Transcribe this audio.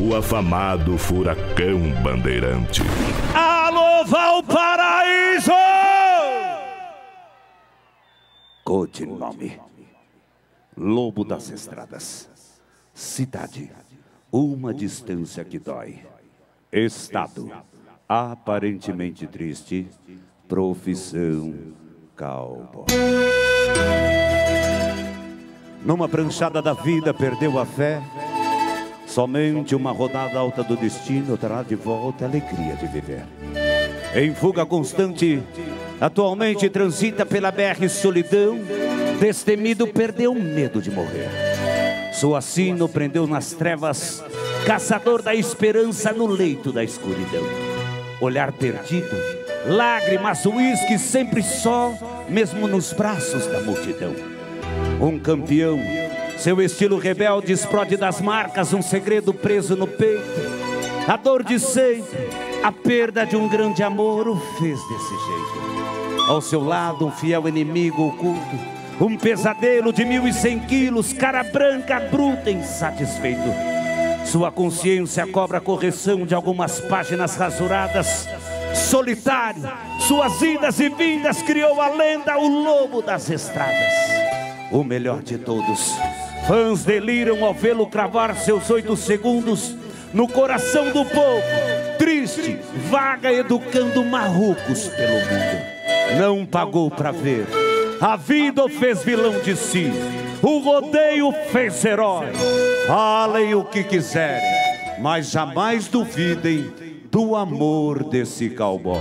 o afamado furacão bandeirante. Alô, Valparaíso! Codinome. Lobo das Estradas. Cidade. Uma distância que dói. Estado. Aparentemente triste. Profissão. Cowboy. Numa pranchada da vida perdeu a fé. Somente uma rodada alta do destino trará de volta a alegria de viver. Em fuga constante, atualmente transita pela BR Solidão, destemido perdeu o medo de morrer. Sua sino prendeu nas trevas, caçador da esperança no leito da escuridão. Olhar perdido, lágrimas, uísque sempre só, mesmo nos braços da multidão. Um campeão, seu estilo rebelde explode das marcas, um segredo preso no peito. A dor de sempre, a perda de um grande amor o fez desse jeito. Ao seu lado, um fiel inimigo oculto, um pesadelo de mil e cem quilos, cara branca, bruta, insatisfeito. Sua consciência cobra a correção de algumas páginas rasuradas. Solitário, suas idas e vindas criou a lenda, o lobo das estradas. O melhor de todos. Fãs deliram ao vê-lo cravar seus oito segundos no coração do povo. Triste, vaga, educando marrucos pelo mundo. Não pagou para ver. A vida o fez vilão de si. O rodeio fez herói. Falem o que quiserem, mas jamais duvidem do amor desse cowboy.